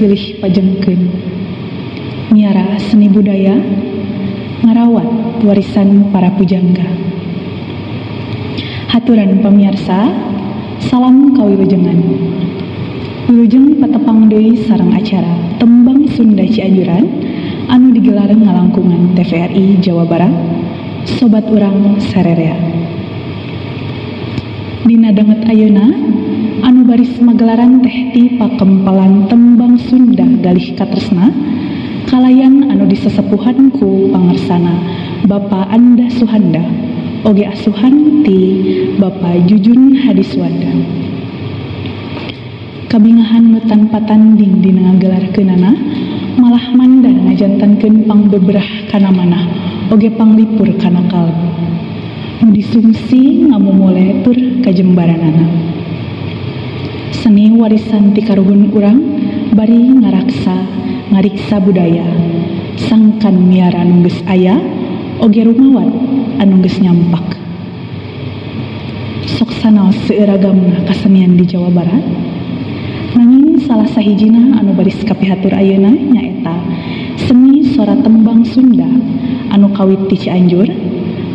silih pajengkeun Miara seni budaya ngarawat warisan para pujangga. Haturan pemirsa salam kawilujengan Wilujeng patepang deui sareng acara tembang Sunda Cianjuran anu digelar ngalangkungan TVRI Jawa Barat Sobat Urang Sarerea. Dina danget ayeuna anu baris magelaran teh ti pakempalan tembang Sunda galih katresna kalayan anu disesepuhan ku pangersana Bapak Anda Suhanda. Oge asuhan ti Bapak Jujun Hadiswanda kabingahan nutan patanding dina ngagelarkeunana malah mandan ngajantankeun pangbeberah kana manah oge panglipur kana kalbu nu disungsi ngamumule tur kajembaranana seni warisan ti karuhun urang bari ngaraksa ngariksa budaya. Sangkan miara anu geus aya oge rumawat anu geus nyampak. Sok sanaos seuragamna kasenian di Jawa Barat. Nanging salah sahijina anu baris kapihatur ayeuna nyaeta seni sora tembang Sunda anu kawit ti Cianjur.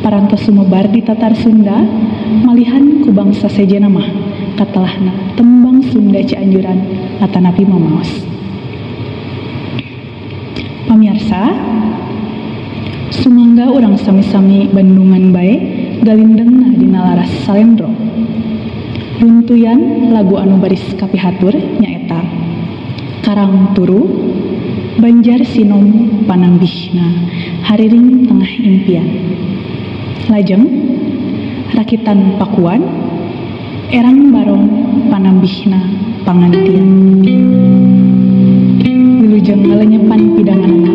Parantos sumebar di tatar Sunda malihan ku bangsa sejena mah katalahna tembang Sunda Cianjuran atanapi mamaos pamirsa sumangga orang sami-sami Bandungan bae galindengna dina laras salendro. Runtuyan lagu anu baris kapihatur nyaeta Karang turu Banjar Sinom Panambihna Hariring Tengah Impian. Lajeng Rakitan Pakuan Erang Barong Panambihna Pangantian Wilujeng ngalenyepan pidangan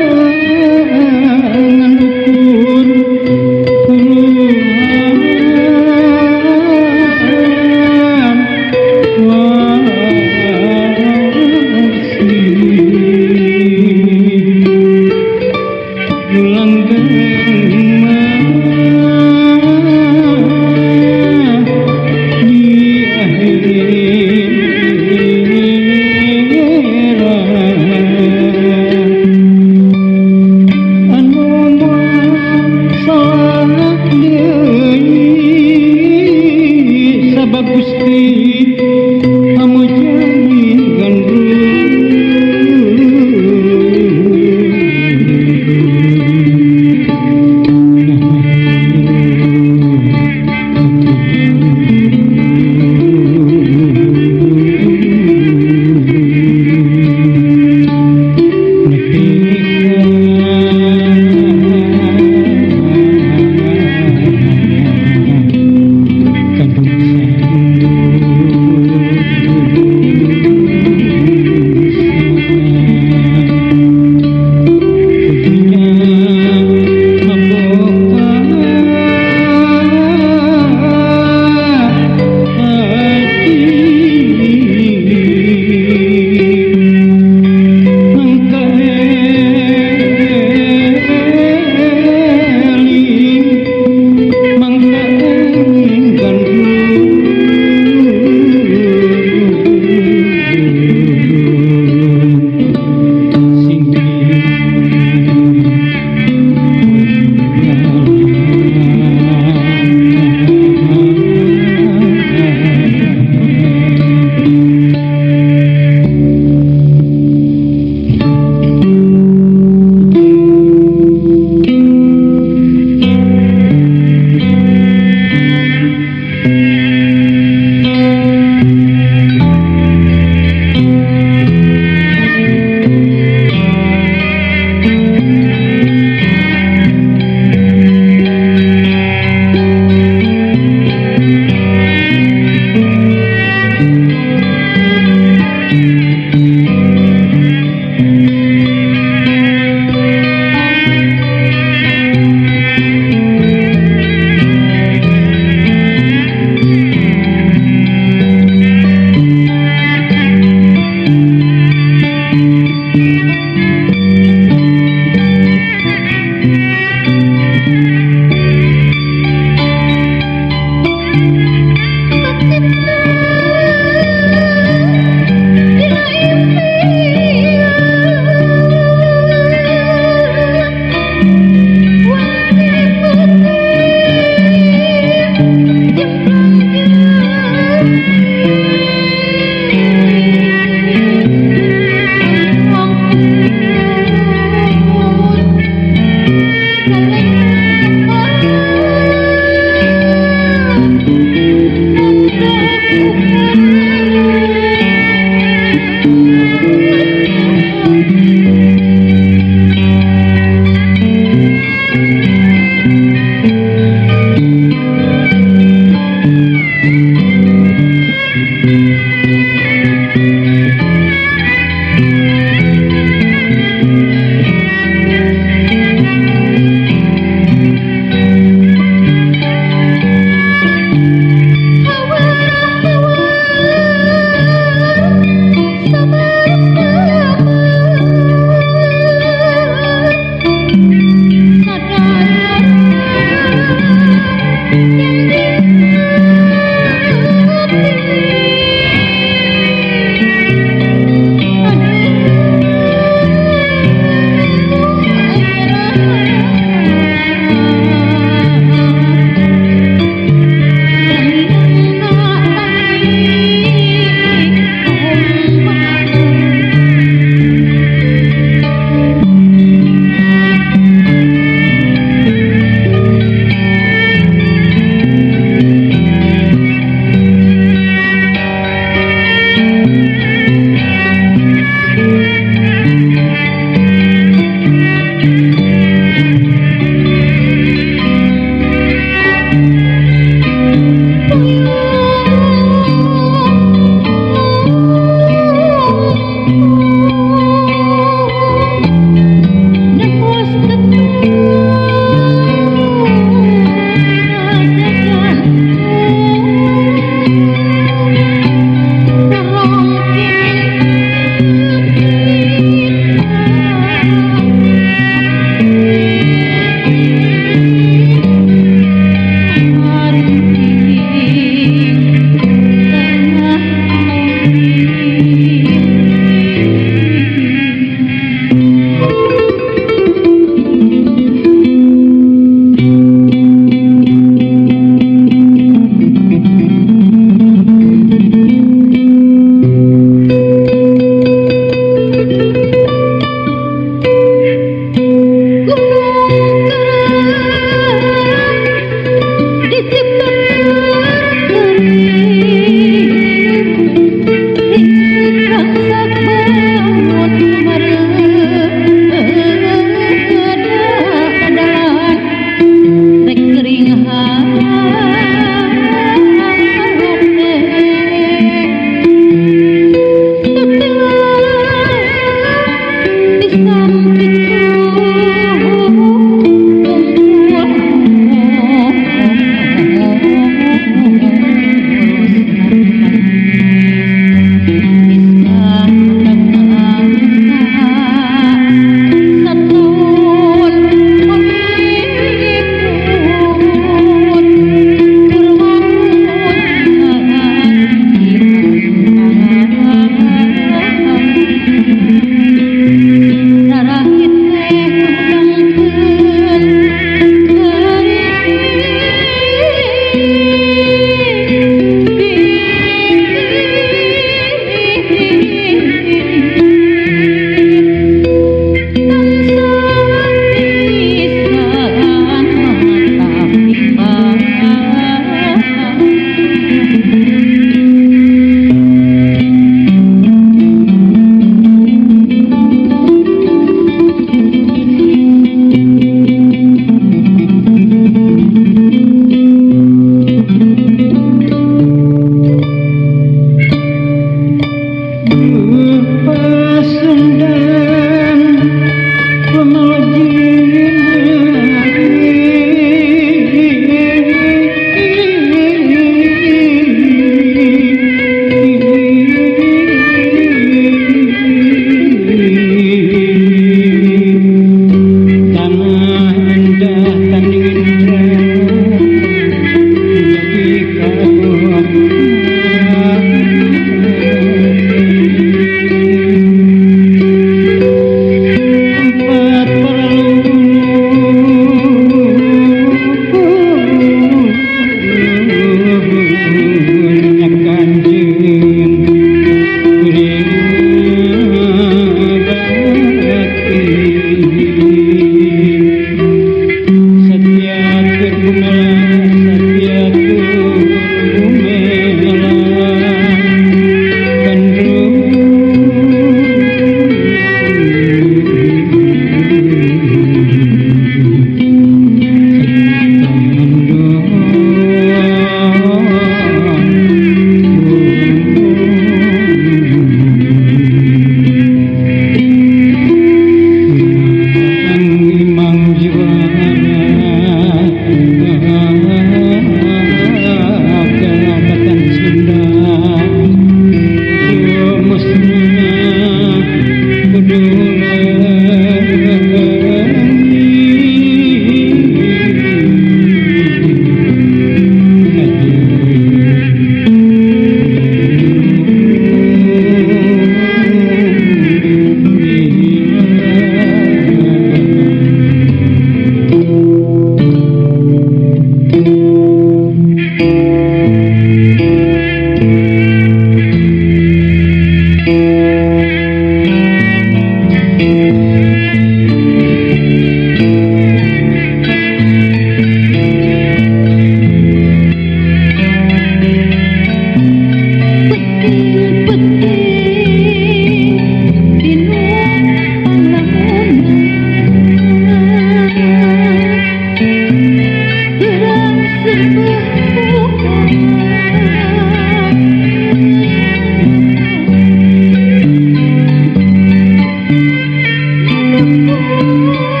Thank you.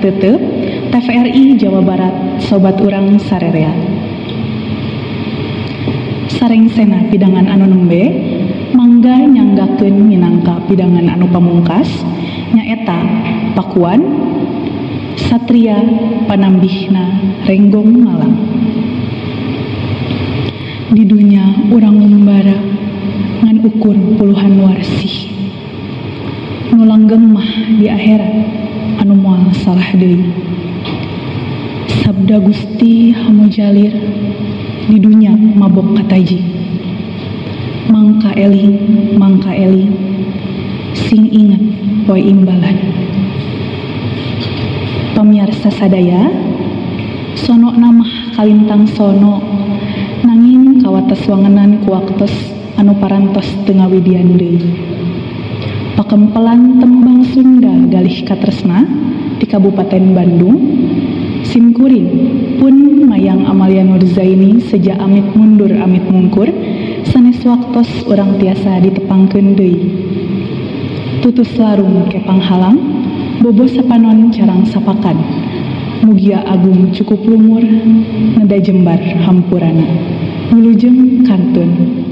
Tetep TVRI Jawa Barat Sobat Urang Sarerea. Sareng sena pidangan anu nembe, mangga nyanggakeun minangka pidangan anu pamungkas, nyaeta Pakuan, Satria Panambihna Renggong Malang. Di dunia urang ngumbara ngan ukur puluhan warsih nulang gemah di akhirat anu salah deui. Sabda Gusti hamu jalir di dunia mabok kataji mangka eling mangka eling sing ingat poe imbalan. Pamiarsa sadaya sono namah kalintang sono nanging kawates wangenan kuaktos anu parantos tengah widian deui pakempelan tembang Sunda galih katresna di Kabupaten Bandung simkuring pun mayang Amalia Nurzaini sejak amit mundur amit mungkur sanes waktos orang tiasa ditepangkeun deui. Tutus larung ke panghalang bobo sapanon carang sapakan. Mugia agung cukup lumur neda jembar hampurana. Wilujeng kantun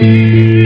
Música